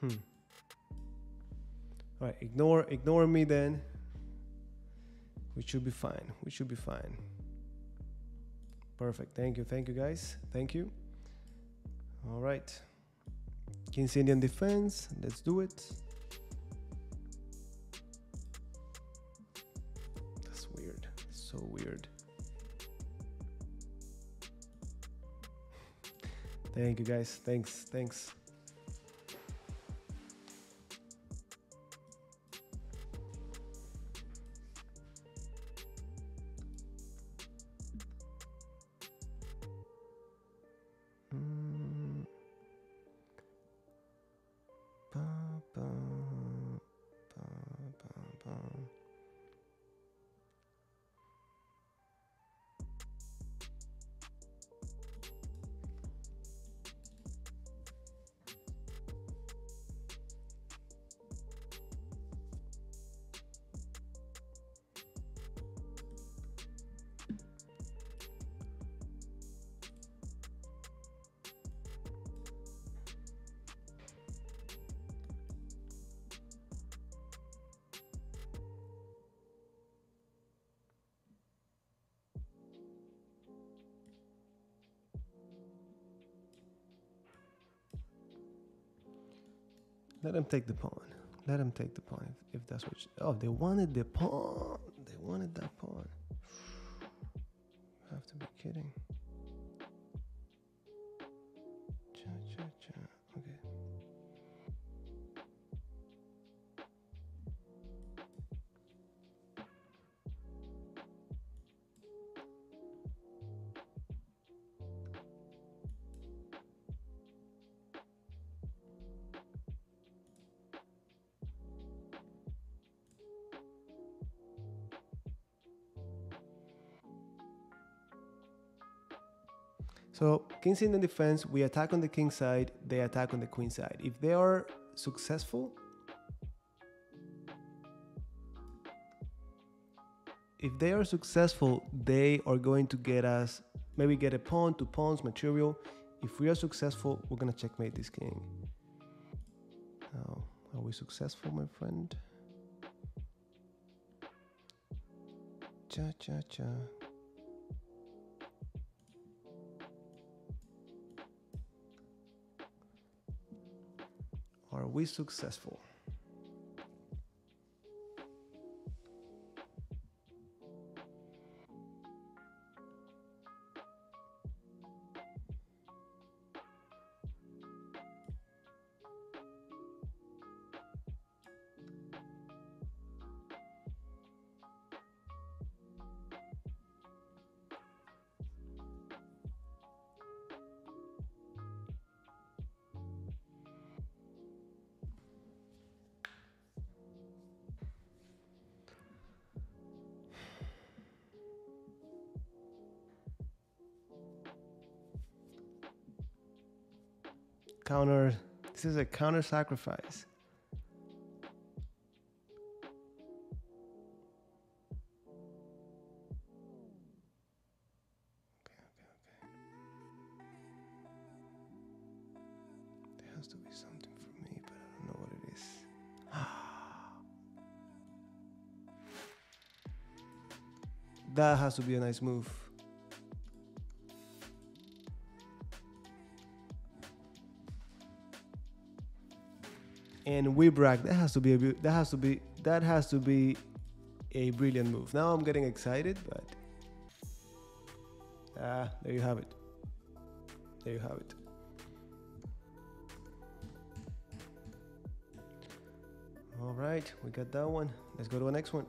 Hmm. All right, ignore ignore me then. We should be fine. We should be fine. Perfect. Thank you. Thank you guys. Thank you. All right. King's Indian defense. Let's do it. That's weird. So weird. Thank you guys. Thanks. Thanks. Let them take the pawn. Let them take the pawn if, if that's what. You, oh, they wanted the pawn. They wanted that pawn. You have to be kidding. So king's Indian defense, we attack on the king side, they attack on the queen side. If they are successful, if they are successful, they are going to get us maybe get a pawn, two pawns, material. If we are successful, we're gonna checkmate this king. Now, are we successful, my friend? Cha cha cha. Are we successful? Counter. This is a counter sacrifice. Okay, okay, okay. There has to be something for me, but I don't know what it is. that has to be a nice move. And we brag. That has to be a that has to be that has to be a brilliant move. Now I'm getting excited, but ah, there you have it. There you have it. All right, we got that one. Let's go to the next one.